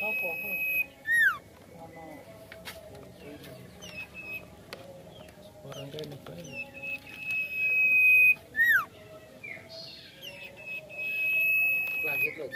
Orang kene bae. langit loh.